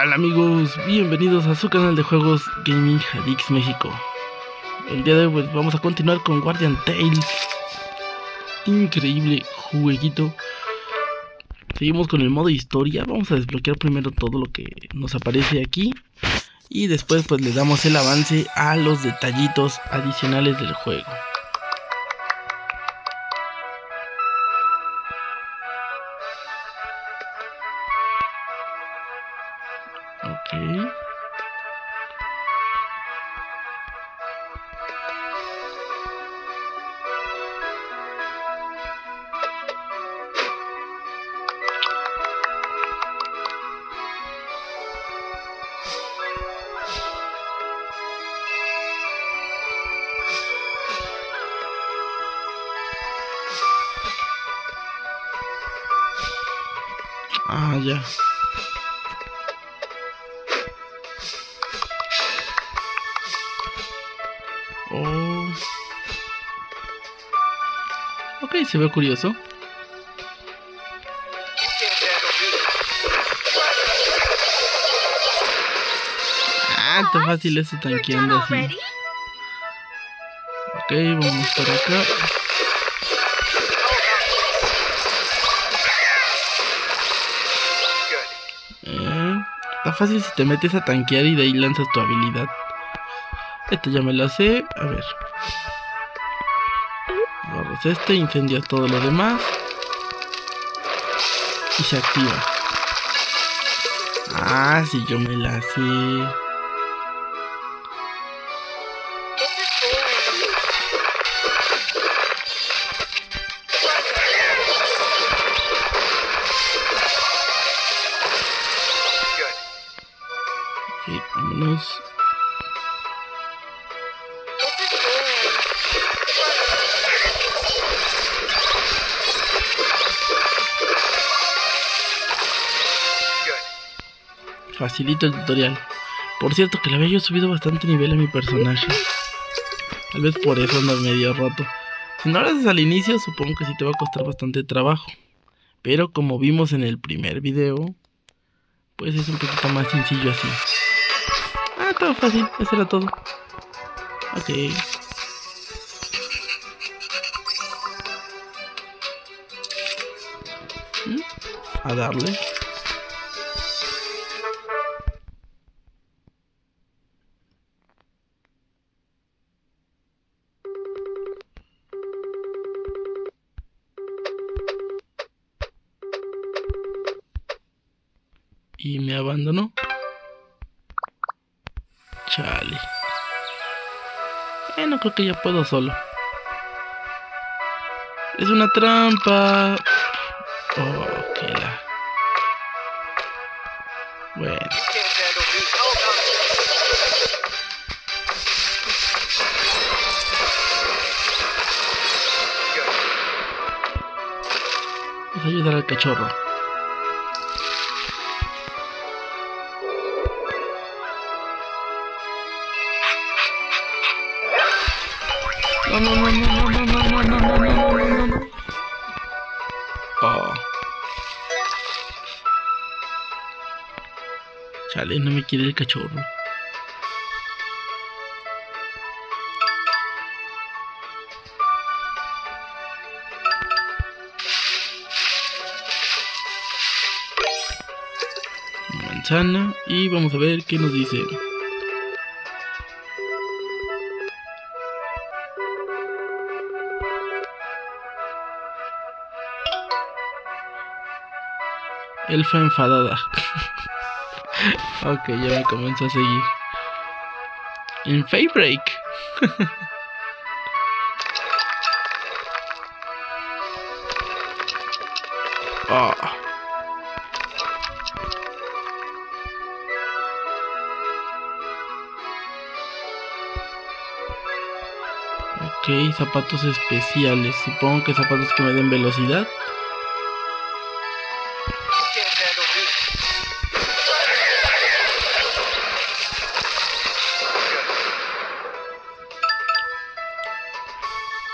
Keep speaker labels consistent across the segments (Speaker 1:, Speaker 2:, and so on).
Speaker 1: tal amigos? Bienvenidos a su canal de juegos Gaming Hadix México. El día de hoy pues, vamos a continuar con Guardian Tales. Increíble jueguito. Seguimos con el modo historia. Vamos a desbloquear primero todo lo que nos aparece aquí. Y después pues le damos el avance a los detallitos adicionales del juego. Okay. Ah, yeah. Se ve curioso. Ah, está fácil eso tanqueando así. Ok, vamos por acá. Eh, está fácil si te metes a tanquear y de ahí lanzas tu habilidad. Esto ya me lo sé. A ver. Agarras este, incendias todo lo demás. Y se activa. Ah, si yo me la sé. Vámonos. Facilito el tutorial. Por cierto que le había yo subido bastante nivel a mi personaje. Tal vez por eso ando medio roto. Si no lo haces al inicio, supongo que sí te va a costar bastante trabajo. Pero como vimos en el primer video, pues es un poquito más sencillo así. Ah, todo fácil, eso era todo. Ok. ¿Mm? A darle. No creo que ya puedo solo. Es una trampa. Oh, que la. Bueno. Vamos a ayudar al cachorro. No, no, no, no. Oh. Chale, no me quiere el cachorro. Manzana y vamos a ver qué nos dice. Elfa enfadada. ok, ya me comenzó a seguir. En Faybreak. oh. Ok, zapatos especiales. Supongo que zapatos que me den velocidad handle this.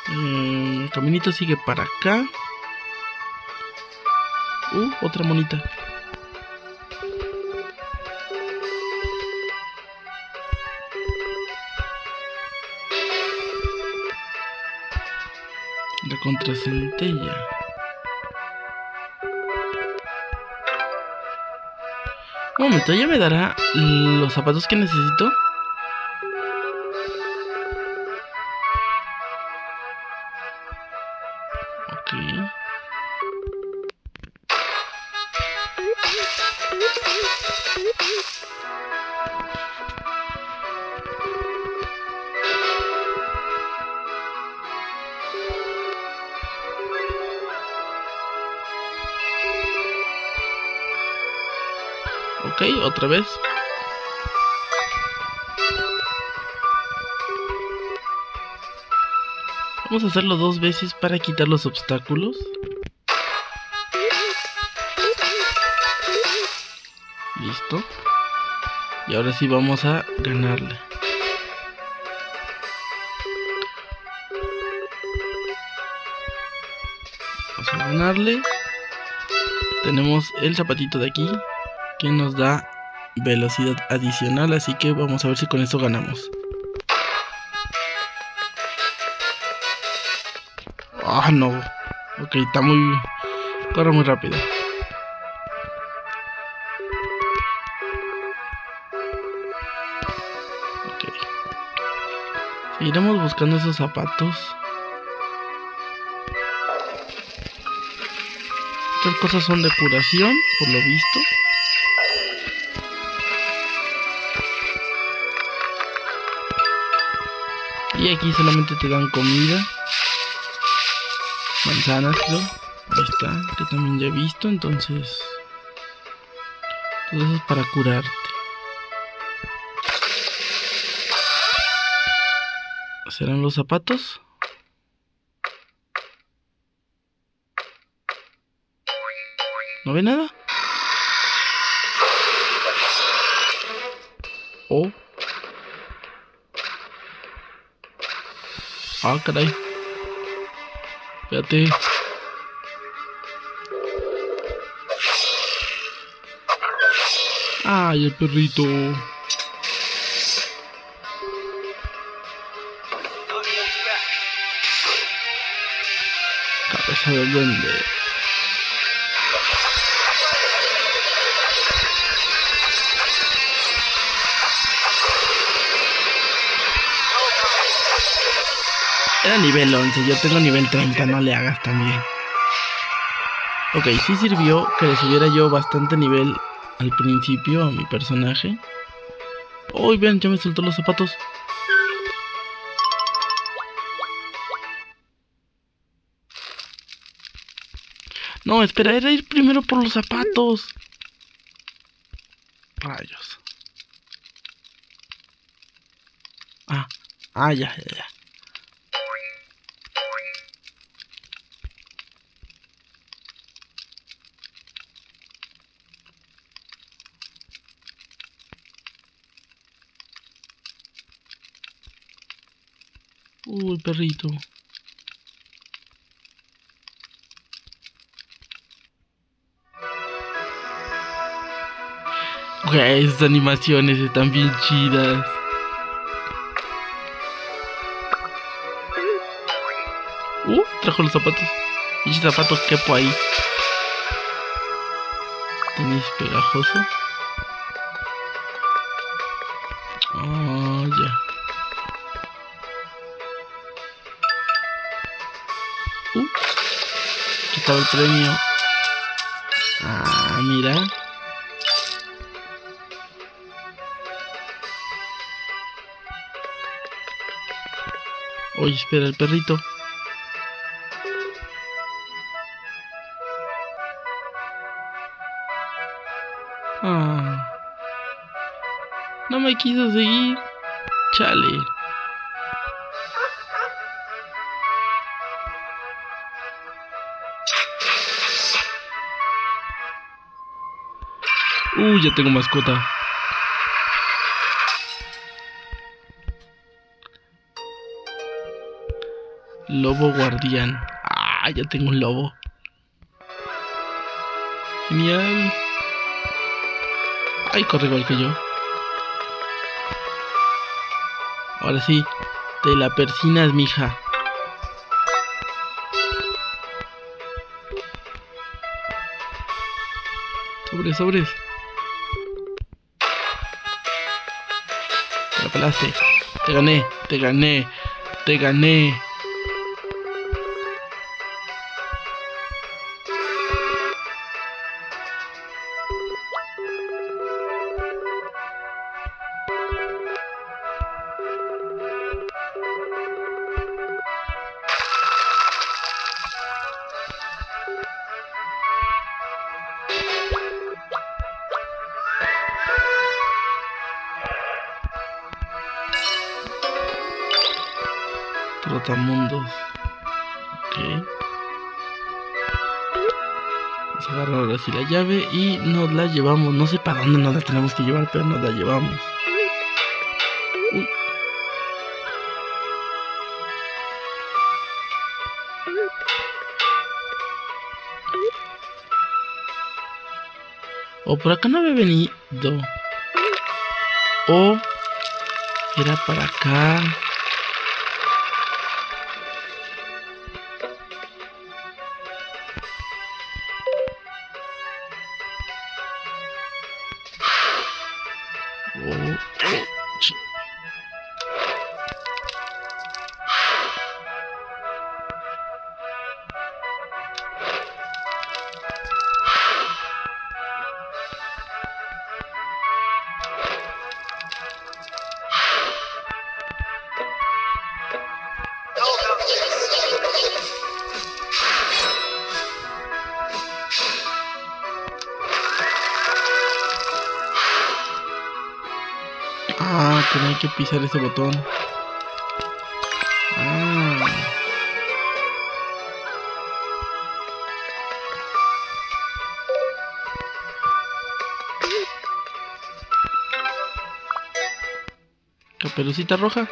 Speaker 1: El caminito sigue para acá. Uh, otra monita. La contracentella. Un momento, ¿ella me dará los zapatos que necesito? Otra vez. Vamos a hacerlo dos veces para quitar los obstáculos. Listo. Y ahora sí vamos a ganarle. Vamos a ganarle. Tenemos el zapatito de aquí que nos da velocidad adicional, así que vamos a ver si con esto ganamos. Ah, no. Ok, está muy... Corre muy rápido. Ok. Seguiremos buscando esos zapatos. Estas cosas son de curación, por lo visto. Y aquí solamente te dan comida. Manzanas, creo. Ahí está, que también ya he visto, entonces... Todo eso es para curarte. ¿Serán los zapatos? ¿No ve nada? Oh. Ah, caray. Espérate. Ay, el perrito. Cabeza del duende. Era nivel 11, yo tengo nivel 30, no le hagas también. Ok, sí sirvió que le subiera yo bastante nivel al principio a mi personaje. Uy, ven, ya me soltó los zapatos. No, espera, era ir primero por los zapatos. Rayos. Ah, ah, ya, ya, ya. Uy, perrito. Güey, esas animaciones están bien chidas. Uh, trajo los zapatos. Y ese zapato quepo ahí. Tenis pegajoso. Oh, ya. El premio. Ah, mira. Oye, espera, el perrito. Ah. No me quiso seguir. Chale. Uy, ya tengo mascota. Lobo guardián. Ah, ya tengo un lobo. Genial. Ay, corre igual que yo. Ahora sí, te la persinas, mija. Sobres, sobres. Te gané, te gané, te gané. Trotamundos. Ok. Vamos a agarrar ahora sí la llave y nos la llevamos. No sé para dónde nos la tenemos que llevar, pero nos la llevamos. Uy. O por acá no había venido. O era para acá. Ah, tenía que pisar ese botón. Caperucita roja.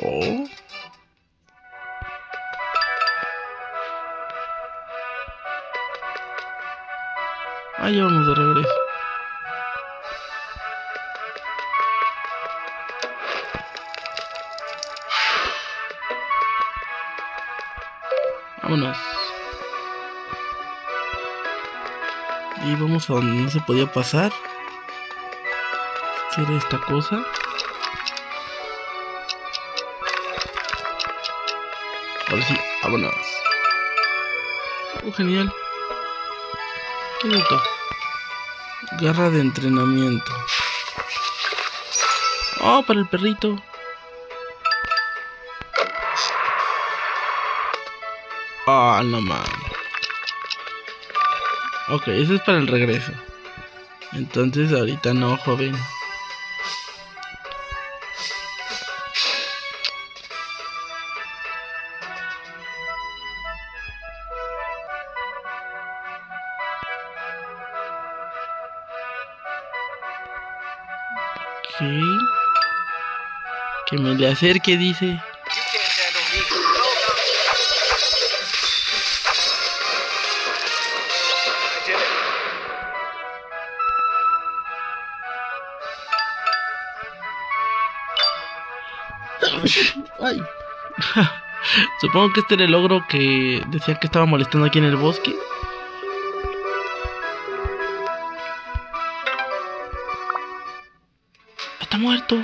Speaker 1: Oh. Ah, ya vamos de regreso. Vámonos. Y vamos a donde no se podía pasar. ¿Qué era esta cosa? Ahora sí, vámonos. Oh, genial. ¿Qué esto? Garra de entrenamiento. Oh, para el perrito. Ah, no mames. Ok, eso es para el regreso. Entonces ahorita no, joven. Ok. Que me le acerque, dice. Supongo que este era el logro que decía que estaba molestando aquí en el bosque. Está muerto.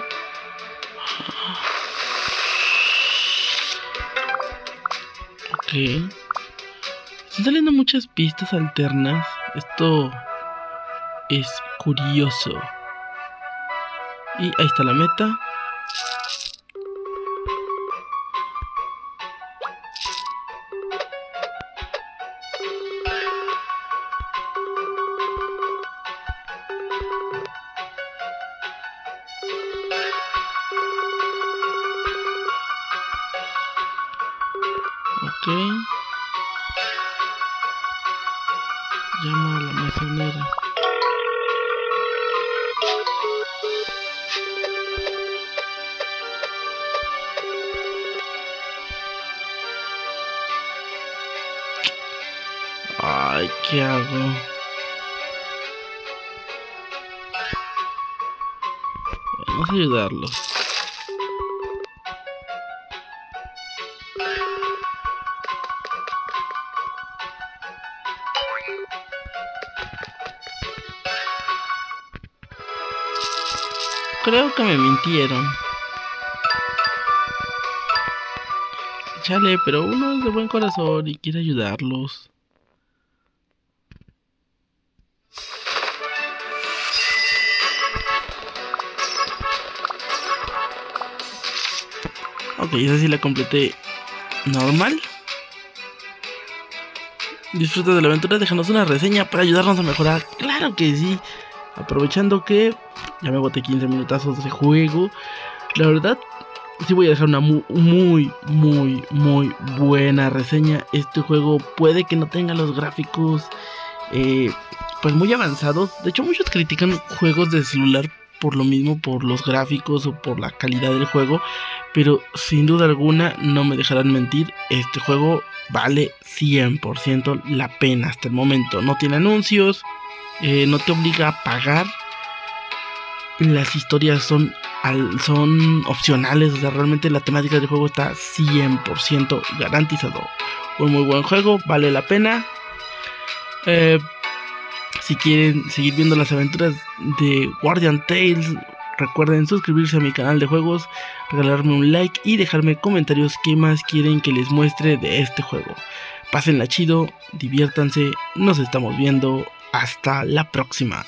Speaker 1: Ok. Están saliendo muchas pistas alternas. Esto es curioso. Y ahí está la meta. ¿qué hago? Vamos a ayudarlos. Creo que me mintieron. Chale, pero uno es de buen corazón y quiere ayudarlos. Ok, esa sí la completé normal. Disfruta de la aventura, déjanos una reseña para ayudarnos a mejorar. Claro que sí. Aprovechando que ya me boté 15 minutazos de juego. La verdad, sí voy a dejar una mu- muy, muy, muy buena reseña. Este juego puede que no tenga los gráficos eh, pues muy avanzados. De hecho, muchos critican juegos de celular por lo mismo, por los gráficos o por la calidad del juego. Pero sin duda alguna, no me dejarán mentir, este juego vale 100% la pena hasta el momento. No tiene anuncios, eh, no te obliga a pagar. Las historias son, son opcionales, o sea, realmente la temática del juego está 100% garantizado. Un muy buen juego, vale la pena. Eh, si quieren seguir viendo las aventuras de Guardian Tales, recuerden suscribirse a mi canal de juegos, regalarme un like y dejarme comentarios qué más quieren que les muestre de este juego. Pásenla chido, diviértanse, nos estamos viendo, hasta la próxima.